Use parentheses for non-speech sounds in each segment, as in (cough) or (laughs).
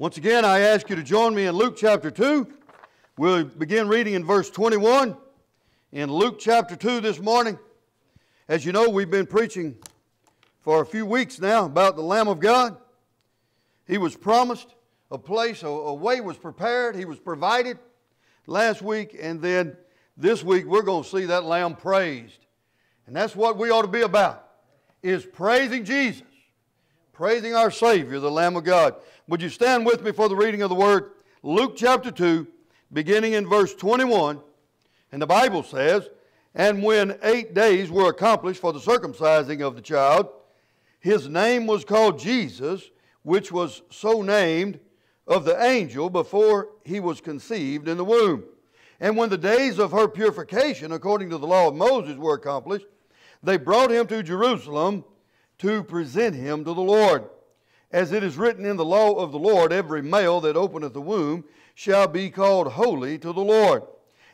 Once again, I ask you to join me in Luke chapter 2. We'll begin reading in verse 21 in Luke chapter 2 this morning. As you know, we've been preaching for a few weeks now about the Lamb of God. He was promised a place, a, a way was prepared, He was provided last week, and then this week we're going to see that Lamb praised. And that's what we ought to be about, is praising Jesus, praising our Savior, the Lamb of God. Would you stand with me for the reading of the Word? Luke chapter 2, beginning in verse 21. And the Bible says, And when eight days were accomplished for the circumcising of the child, his name was called Jesus, which was so named of the angel before he was conceived in the womb. And when the days of her purification, according to the law of Moses, were accomplished, they brought him to Jerusalem to present him to the Lord. As it is written in the law of the Lord, every male that openeth the womb shall be called holy to the Lord,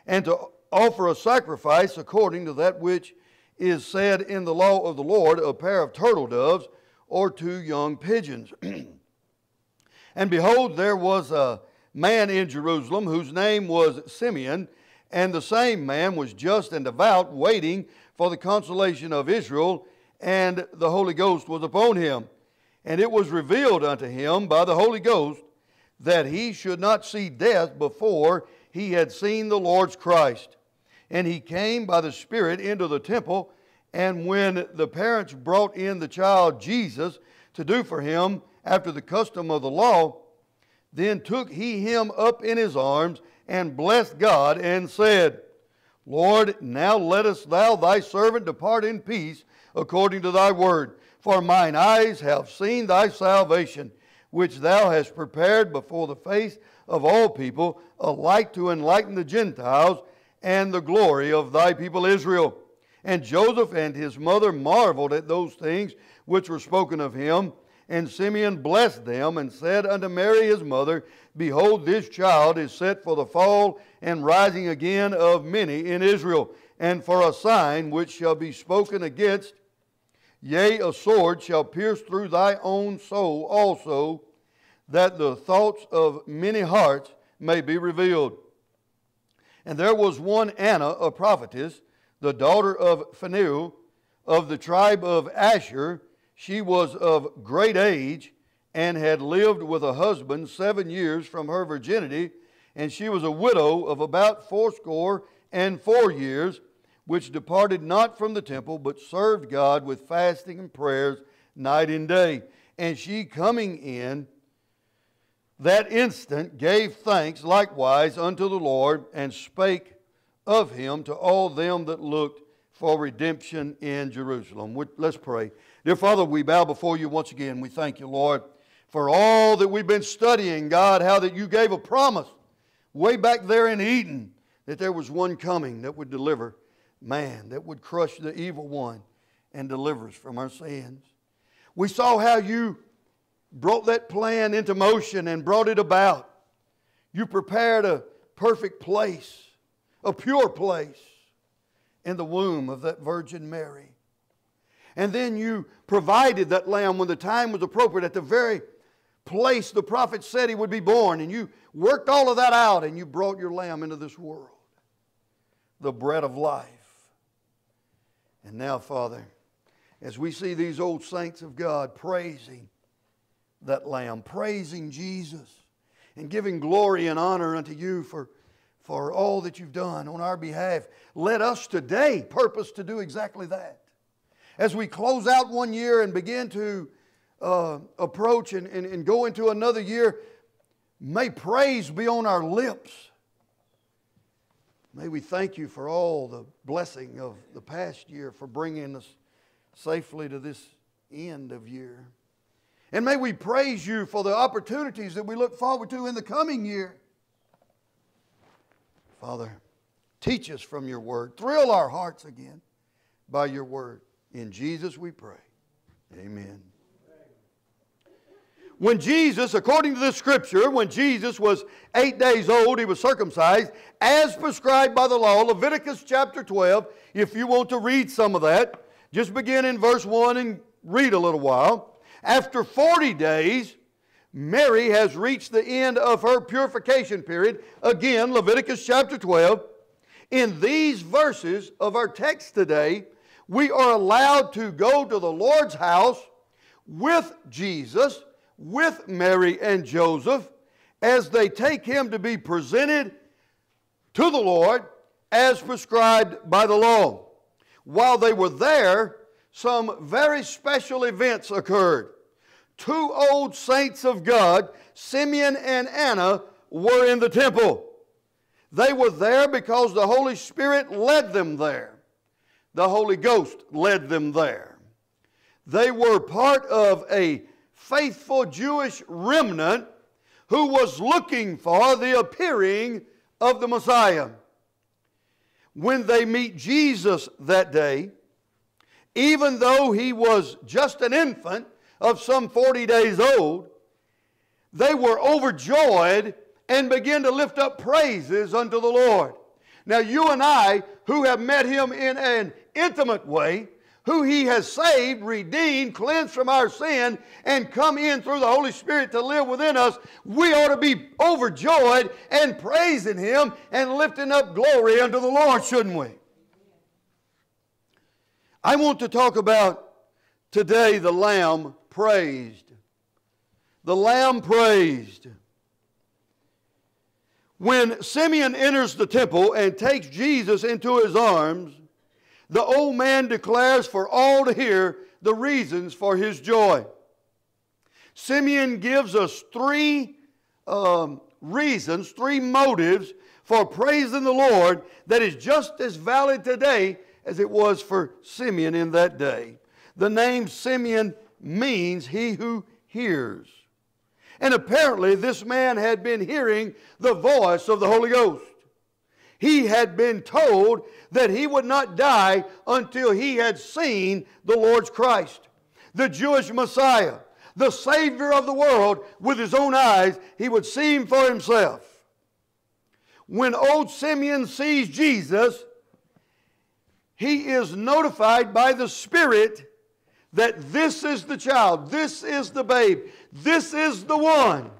and to offer a sacrifice according to that which is said in the law of the Lord, a pair of turtle doves or two young pigeons. (clears throat) and behold, there was a man in Jerusalem whose name was Simeon, and the same man was just and devout, waiting for the consolation of Israel, and the Holy Ghost was upon him. And it was revealed unto him by the Holy Ghost that he should not see death before he had seen the Lord's Christ. And he came by the Spirit into the temple. And when the parents brought in the child Jesus to do for him after the custom of the law, then took he him up in his arms and blessed God and said, Lord, now lettest thou thy servant depart in peace according to thy word. For mine eyes have seen thy salvation, which thou hast prepared before the face of all people, a light to enlighten the Gentiles, and the glory of thy people Israel. And Joseph and his mother marveled at those things which were spoken of him. And Simeon blessed them and said unto Mary his mother, Behold, this child is set for the fall and rising again of many in Israel, and for a sign which shall be spoken against Yea, a sword shall pierce through thy own soul also, that the thoughts of many hearts may be revealed. And there was one Anna, a prophetess, the daughter of Phanuel, of the tribe of Asher. She was of great age and had lived with a husband seven years from her virginity, and she was a widow of about fourscore and four years which departed not from the temple, but served God with fasting and prayers night and day. And she coming in, that instant gave thanks likewise unto the Lord, and spake of him to all them that looked for redemption in Jerusalem. Let's pray. Dear Father, we bow before you once again. We thank you, Lord, for all that we've been studying, God, how that you gave a promise way back there in Eden that there was one coming that would deliver man that would crush the evil one and deliver us from our sins. We saw how you brought that plan into motion and brought it about. You prepared a perfect place, a pure place in the womb of that Virgin Mary. And then you provided that lamb when the time was appropriate at the very place the prophet said he would be born. And you worked all of that out and you brought your lamb into this world, the bread of life. And now, Father, as we see these old saints of God praising that Lamb, praising Jesus, and giving glory and honor unto you for, for all that you've done on our behalf, let us today purpose to do exactly that. As we close out one year and begin to uh, approach and, and, and go into another year, may praise be on our lips May we thank you for all the blessing of the past year for bringing us safely to this end of year. And may we praise you for the opportunities that we look forward to in the coming year. Father, teach us from your word. Thrill our hearts again by your word. In Jesus we pray. Amen. When Jesus, according to the scripture, when Jesus was eight days old, he was circumcised as prescribed by the law. Leviticus chapter 12. If you want to read some of that, just begin in verse 1 and read a little while. After 40 days, Mary has reached the end of her purification period. Again, Leviticus chapter 12. In these verses of our text today, we are allowed to go to the Lord's house with Jesus, with Mary and Joseph, as they take him to be presented to the Lord as prescribed by the law. While they were there, some very special events occurred. Two old saints of God, Simeon and Anna, were in the temple. They were there because the Holy Spirit led them there. The Holy Ghost led them there. They were part of a faithful Jewish remnant who was looking for the appearing of the Messiah. When they meet Jesus that day, even though he was just an infant of some 40 days old, they were overjoyed and began to lift up praises unto the Lord. Now, you and I, who have met him in an intimate way, who he has saved, redeemed, cleansed from our sin, and come in through the Holy Spirit to live within us, we ought to be overjoyed and praising him and lifting up glory unto the Lord, shouldn't we? I want to talk about today the Lamb praised. The Lamb praised. When Simeon enters the temple and takes Jesus into his arms, the old man declares for all to hear the reasons for his joy. Simeon gives us three um, reasons, three motives for praising the Lord that is just as valid today as it was for Simeon in that day. The name Simeon means he who hears. And apparently, this man had been hearing the voice of the Holy Ghost. He had been told that he would not die until he had seen the Lord's Christ, the Jewish Messiah, the Savior of the world, with his own eyes. He would see him for himself. When old Simeon sees Jesus, he is notified by the Spirit that this is the child, this is the babe, this is the one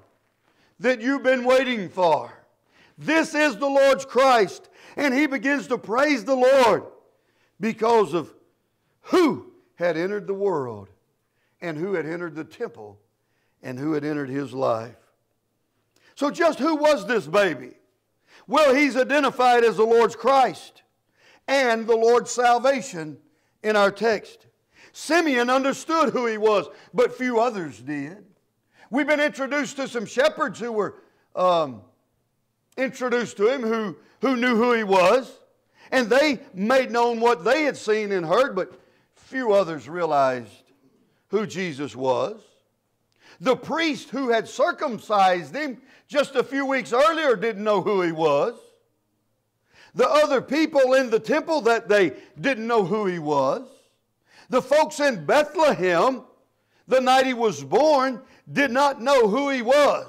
that you've been waiting for. This is the Lord's Christ. And he begins to praise the Lord because of who had entered the world and who had entered the temple and who had entered his life. So, just who was this baby? Well, he's identified as the Lord's Christ and the Lord's salvation in our text. Simeon understood who he was, but few others did. We've been introduced to some shepherds who were um, introduced to him who, who knew who he was, and they made known what they had seen and heard, but few others realized who Jesus was. The priest who had circumcised him just a few weeks earlier didn't know who he was. The other people in the temple that they didn't know who he was. The folks in Bethlehem, the night he was born, did not know who he was.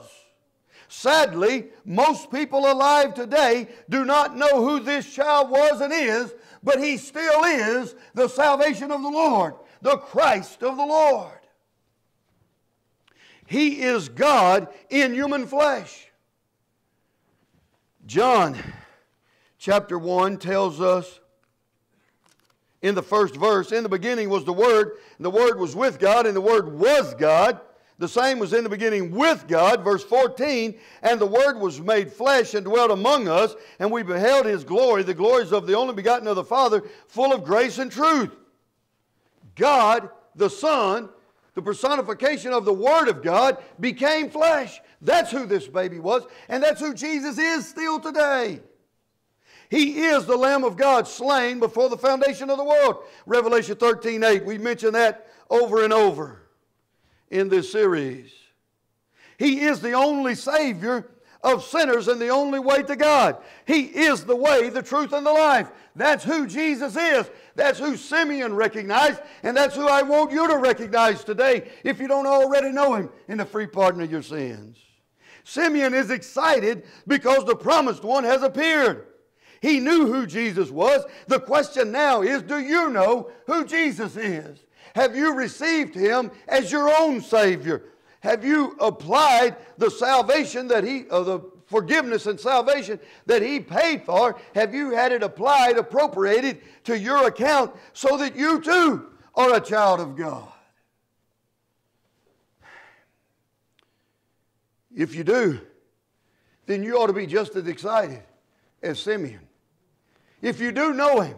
Sadly, most people alive today do not know who this child was and is, but he still is the salvation of the Lord, the Christ of the Lord. He is God in human flesh. John chapter 1 tells us in the first verse, in the beginning was the Word, and the Word was with God, and the Word was God. The same was in the beginning with God, verse 14, and the Word was made flesh and dwelt among us, and we beheld His glory, the glories of the only begotten of the Father, full of grace and truth. God, the Son, the personification of the Word of God, became flesh. That's who this baby was, and that's who Jesus is still today. He is the Lamb of God slain before the foundation of the world. Revelation 13 8. We mention that over and over in this series. He is the only Savior of sinners and the only way to God. He is the way, the truth, and the life. That's who Jesus is. That's who Simeon recognized, and that's who I want you to recognize today if you don't already know him in the free pardon of your sins. Simeon is excited because the promised one has appeared. He knew who Jesus was. The question now is do you know who Jesus is? Have you received him as your own Savior? Have you applied the salvation that He, uh, the forgiveness and salvation that He paid for? Have you had it applied, appropriated to your account so that you too are a child of God? If you do, then you ought to be just as excited as Simeon. If you do know Him,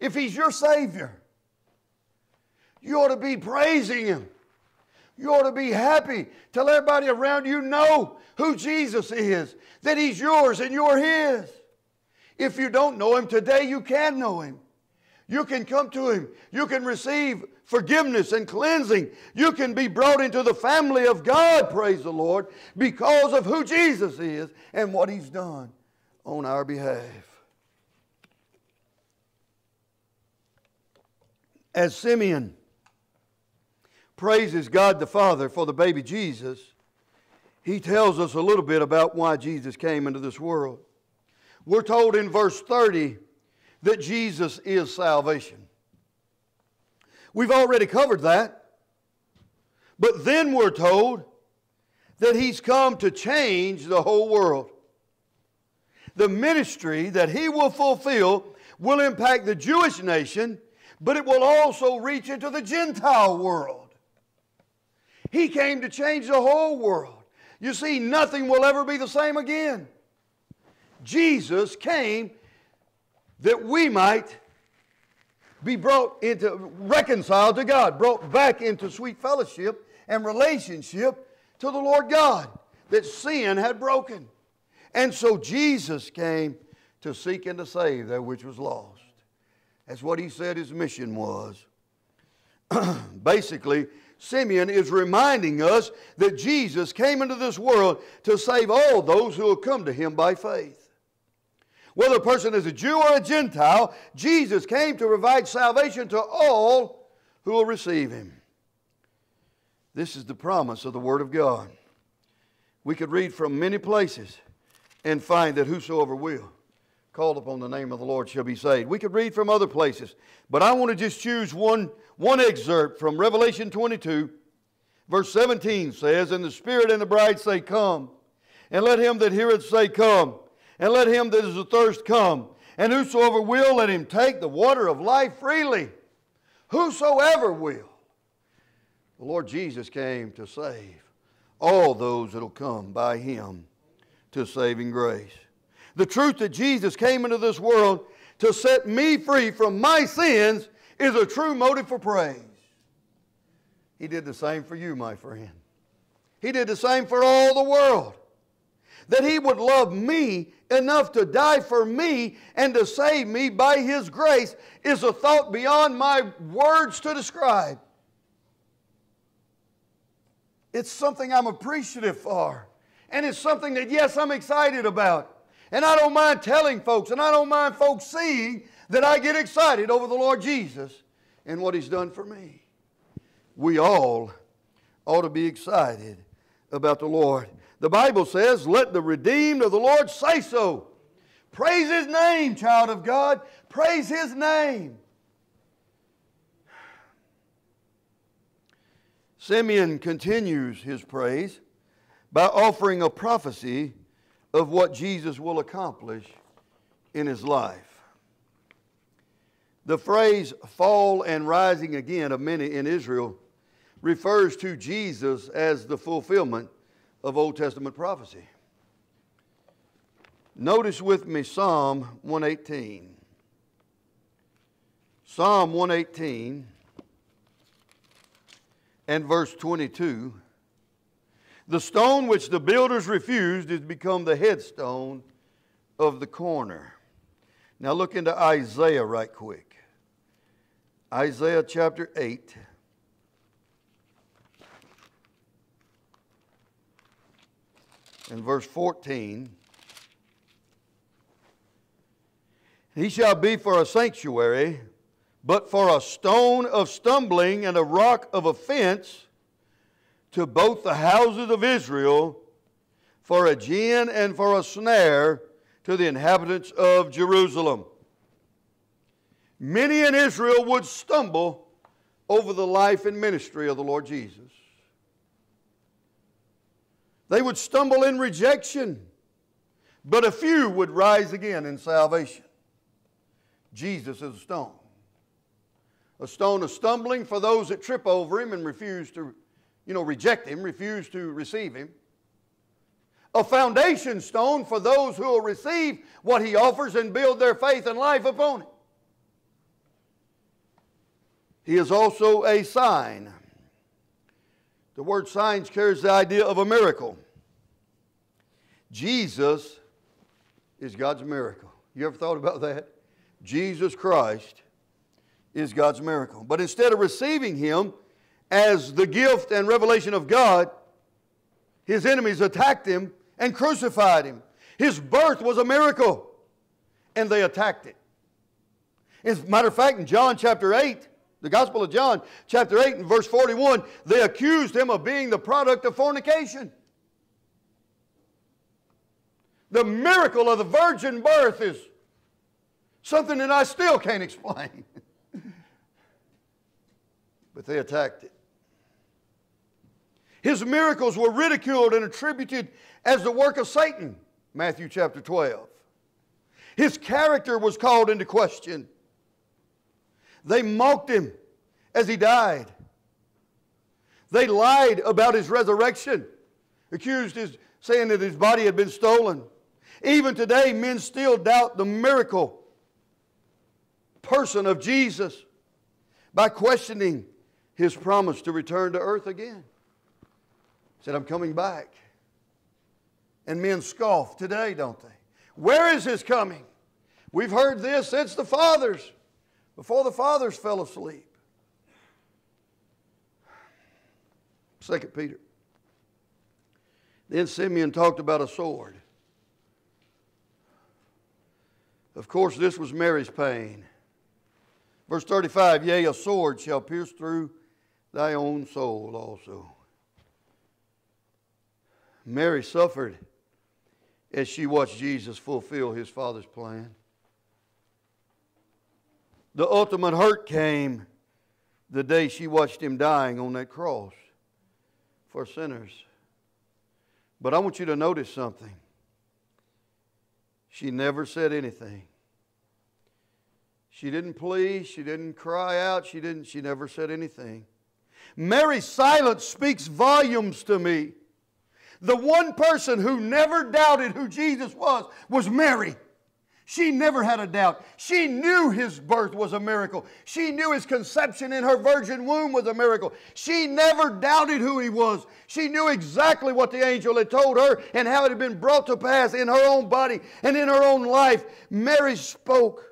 if He's your Savior, you ought to be praising Him. You ought to be happy. Tell everybody around you know who Jesus is, that He's yours and you're His. If you don't know Him today, you can know Him. You can come to Him. You can receive forgiveness and cleansing. You can be brought into the family of God, praise the Lord, because of who Jesus is and what He's done on our behalf. As Simeon praises God the Father for the baby Jesus, he tells us a little bit about why Jesus came into this world. We're told in verse 30 that Jesus is salvation. We've already covered that. But then we're told that he's come to change the whole world. The ministry that he will fulfill will impact the Jewish nation, but it will also reach into the Gentile world. He came to change the whole world. You see, nothing will ever be the same again. Jesus came that we might be brought into, reconciled to God, brought back into sweet fellowship and relationship to the Lord God that sin had broken. And so Jesus came to seek and to save that which was lost. That's what he said his mission was. (clears throat) Basically, Simeon is reminding us that Jesus came into this world to save all those who will come to him by faith. Whether a person is a Jew or a Gentile, Jesus came to provide salvation to all who will receive him. This is the promise of the Word of God. We could read from many places and find that whosoever will call upon the name of the Lord shall be saved. We could read from other places, but I want to just choose one one excerpt from Revelation 22, verse 17 says, And the Spirit and the bride say, Come. And let him that heareth say, Come. And let him that is athirst come. And whosoever will, let him take the water of life freely. Whosoever will. The Lord Jesus came to save all those that will come by him to saving grace. The truth that Jesus came into this world to set me free from my sins is a true motive for praise. He did the same for you, my friend. He did the same for all the world. That He would love me enough to die for me and to save me by His grace is a thought beyond my words to describe. It's something I'm appreciative for. And it's something that, yes, I'm excited about. And I don't mind telling folks, and I don't mind folks seeing that I get excited over the Lord Jesus and what He's done for me. We all ought to be excited about the Lord. The Bible says, Let the redeemed of the Lord say so. Praise His name, child of God. Praise His name. Simeon continues his praise by offering a prophecy of what Jesus will accomplish in his life. The phrase fall and rising again of many in Israel refers to Jesus as the fulfillment of Old Testament prophecy. Notice with me Psalm 118. Psalm 118 and verse 22. The stone which the builders refused is become the headstone of the corner. Now look into Isaiah right quick. Isaiah chapter 8. And verse 14. He shall be for a sanctuary, but for a stone of stumbling and a rock of offense to both the houses of Israel, for a gin and for a snare to the inhabitants of Jerusalem. Many in Israel would stumble over the life and ministry of the Lord Jesus. They would stumble in rejection, but a few would rise again in salvation. Jesus is a stone. A stone of stumbling for those that trip over him and refuse to, you know, reject him, refuse to receive him. A foundation stone for those who will receive what he offers and build their faith and life upon it. He is also a sign. The word signs carries the idea of a miracle. Jesus is God's miracle. You ever thought about that? Jesus Christ is God's miracle. But instead of receiving him as the gift and revelation of God, his enemies attacked him and crucified him. His birth was a miracle, and they attacked it. As a matter of fact, in John chapter 8, the Gospel of John, chapter 8, and verse 41, they accused him of being the product of fornication. The miracle of the virgin birth is something that I still can't explain. (laughs) but they attacked it. His miracles were ridiculed and attributed as the work of Satan, Matthew chapter 12. His character was called into question. They mocked him as he died. They lied about his resurrection, accused his, saying that his body had been stolen. Even today, men still doubt the miracle person of Jesus by questioning his promise to return to earth again. He said, I'm coming back. And men scoff today, don't they? Where is his coming? We've heard this since the fathers, before the fathers fell asleep. Second Peter. Then Simeon talked about a sword. Of course, this was Mary's pain. Verse 35 Yea, a sword shall pierce through thy own soul also. Mary suffered as she watched Jesus fulfill his Father's plan. The ultimate hurt came the day she watched him dying on that cross for sinners. But I want you to notice something. She never said anything. She didn't plead, she didn't cry out, she didn't she never said anything. Mary's silence speaks volumes to me. The one person who never doubted who Jesus was was Mary. She never had a doubt. She knew his birth was a miracle. She knew his conception in her virgin womb was a miracle. She never doubted who he was. She knew exactly what the angel had told her and how it had been brought to pass in her own body and in her own life. Mary spoke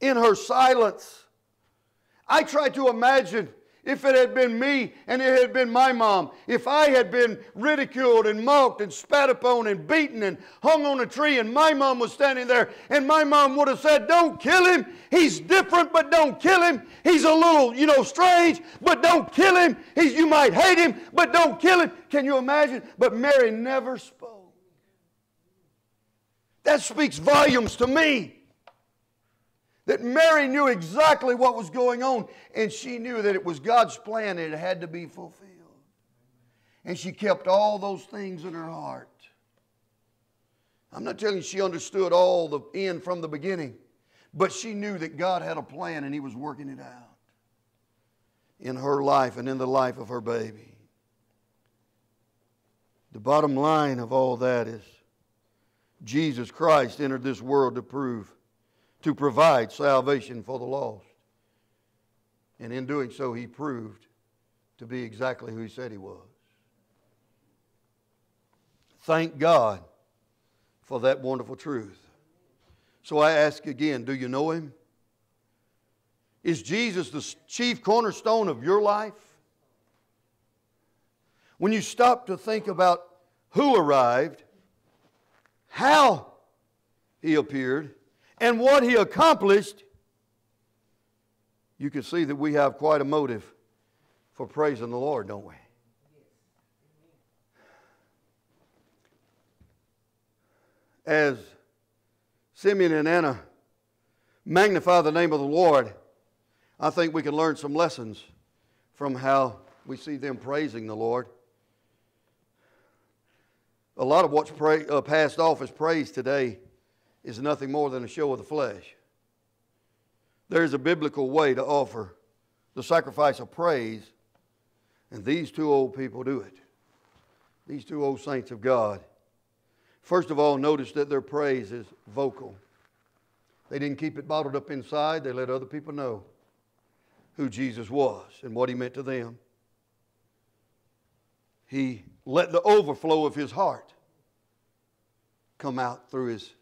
in her silence. I try to imagine if it had been me and it had been my mom, if I had been ridiculed and mocked and spat upon and beaten and hung on a tree and my mom was standing there and my mom would have said, Don't kill him. He's different, but don't kill him. He's a little, you know, strange, but don't kill him. He's, you might hate him, but don't kill him. Can you imagine? But Mary never spoke. That speaks volumes to me that Mary knew exactly what was going on, and she knew that it was God's plan and it had to be fulfilled. And she kept all those things in her heart. I'm not telling you she understood all the end from the beginning, but she knew that God had a plan and He was working it out in her life and in the life of her baby. The bottom line of all that is Jesus Christ entered this world to prove to provide salvation for the lost. And in doing so, he proved to be exactly who he said he was. Thank God for that wonderful truth. So I ask again do you know him? Is Jesus the chief cornerstone of your life? When you stop to think about who arrived, how he appeared, and what he accomplished, you can see that we have quite a motive for praising the Lord, don't we? As Simeon and Anna magnify the name of the Lord, I think we can learn some lessons from how we see them praising the Lord. A lot of what's pray, uh, passed off as praise today is nothing more than a show of the flesh. There's a biblical way to offer the sacrifice of praise, and these two old people do it. These two old saints of God. First of all, notice that their praise is vocal. They didn't keep it bottled up inside, they let other people know who Jesus was and what he meant to them. He let the overflow of his heart come out through his,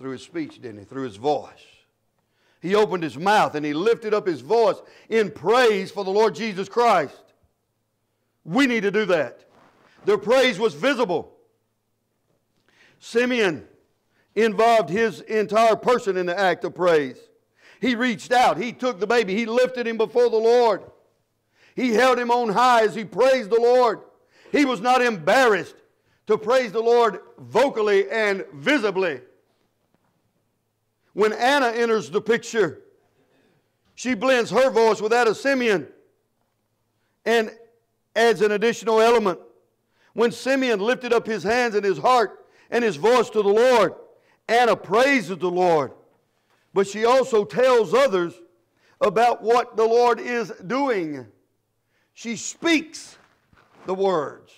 through his speech, didn't he? Through his voice. He opened his mouth and he lifted up his voice in praise for the Lord Jesus Christ. We need to do that. Their praise was visible. Simeon involved his entire person in the act of praise. He reached out, he took the baby, he lifted him before the Lord. He held him on high as he praised the Lord. He was not embarrassed to praise the Lord vocally and visibly. When Anna enters the picture, she blends her voice with that of Simeon and adds an additional element. When Simeon lifted up his hands and his heart and his voice to the Lord, Anna praises the Lord. But she also tells others about what the Lord is doing. She speaks the words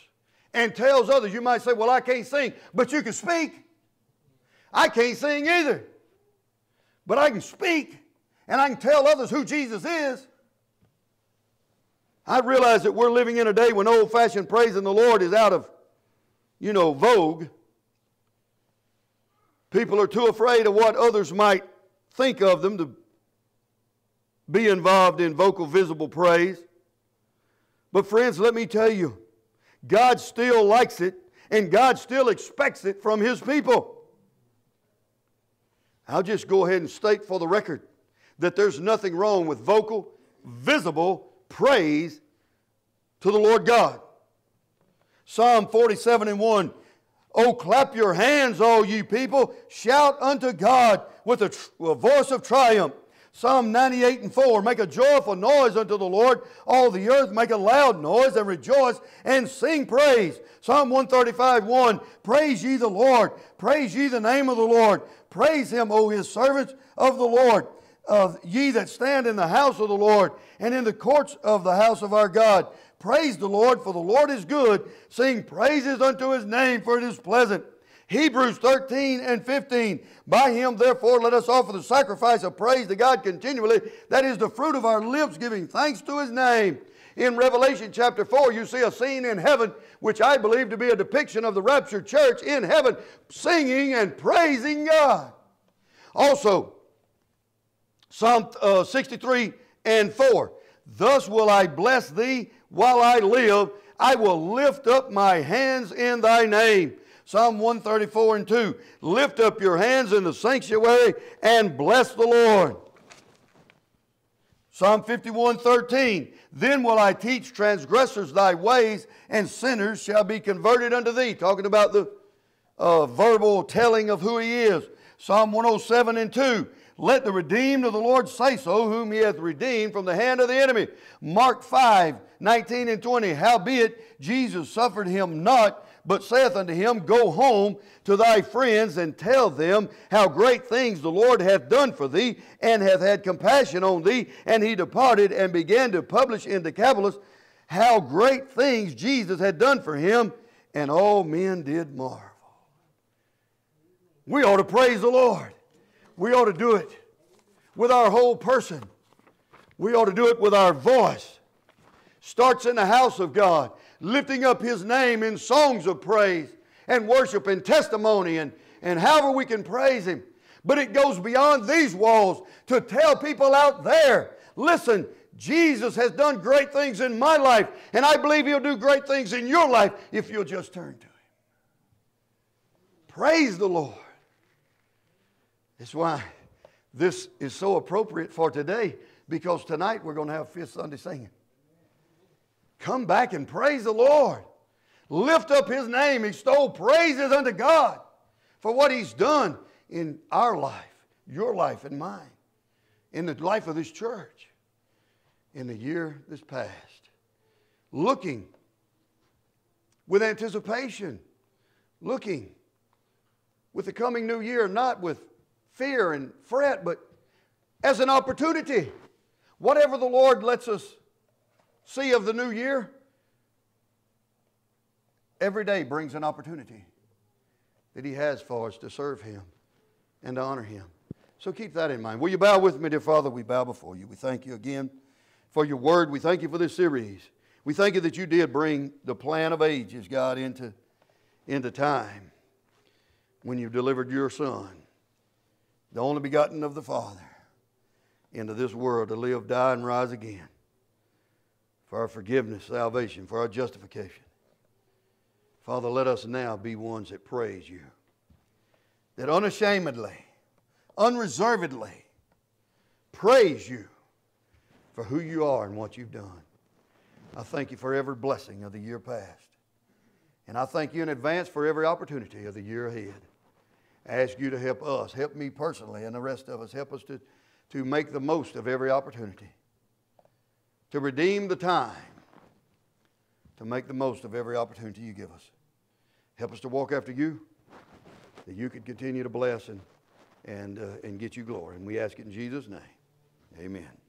and tells others. You might say, Well, I can't sing, but you can speak. I can't sing either, but I can speak and I can tell others who Jesus is. I realize that we're living in a day when old fashioned praising the Lord is out of, you know, vogue. People are too afraid of what others might think of them to be involved in vocal, visible praise. But, friends, let me tell you, God still likes it and God still expects it from His people. I'll just go ahead and state for the record that there's nothing wrong with vocal, visible praise to the Lord God. Psalm 47 and 1 Oh, clap your hands, all ye people. Shout unto God with a, tr- a, voice of triumph. Psalm 98 and 4 Make a joyful noise unto the Lord. All the earth make a loud noise and rejoice and sing praise. Psalm 135 1 Praise ye the Lord. Praise ye the name of the Lord. Praise him, O his servants of the Lord. Of ye that stand in the house of the Lord and in the courts of the house of our God. Praise the Lord, for the Lord is good. Sing praises unto his name, for it is pleasant. Hebrews 13 and 15. By him, therefore, let us offer the sacrifice of praise to God continually. That is the fruit of our lips, giving thanks to his name. In Revelation chapter 4, you see a scene in heaven, which I believe to be a depiction of the raptured church in heaven, singing and praising God. Also, Psalm uh, 63 and 4. Thus will I bless thee while I live, I will lift up my hands in thy name. Psalm 134 and 2. Lift up your hands in the sanctuary and bless the Lord. Psalm 51 13. Then will I teach transgressors thy ways, and sinners shall be converted unto thee. Talking about the uh, verbal telling of who he is. Psalm 107 and 2. Let the redeemed of the Lord say so, whom he hath redeemed from the hand of the enemy. Mark 5 19 and 20. Howbeit, Jesus suffered him not, but saith unto him, Go home to thy friends and tell them how great things the Lord hath done for thee, and hath had compassion on thee. And he departed and began to publish in Decapolis how great things Jesus had done for him, and all men did marvel. We ought to praise the Lord. We ought to do it with our whole person. We ought to do it with our voice. Starts in the house of God, lifting up His name in songs of praise and worship and testimony and, and however we can praise Him. But it goes beyond these walls to tell people out there listen, Jesus has done great things in my life, and I believe He'll do great things in your life if you'll just turn to Him. Praise the Lord. That's why this is so appropriate for today because tonight we're going to have Fifth Sunday singing. Come back and praise the Lord. Lift up His name, extol praises unto God for what He's done in our life, your life, and mine, in the life of this church, in the year that's past. looking with anticipation, looking with the coming new year, not with fear and fret, but as an opportunity. Whatever the Lord lets us see of the new year, every day brings an opportunity that He has for us to serve Him and to honor Him. So keep that in mind. Will you bow with me, dear Father? We bow before you. We thank you again for your word. We thank you for this series. We thank you that you did bring the plan of ages, God, into, into time when you delivered your Son, the only begotten of the Father, into this world to live, die, and rise again for our forgiveness, salvation, for our justification. Father, let us now be ones that praise you, that unashamedly, unreservedly praise you for who you are and what you've done. I thank you for every blessing of the year past. And I thank you in advance for every opportunity of the year ahead. I ask you to help us, help me personally, and the rest of us. Help us to, to make the most of every opportunity, to redeem the time, to make the most of every opportunity you give us. Help us to walk after you, that you could continue to bless and, and, uh, and get you glory. And we ask it in Jesus' name. Amen.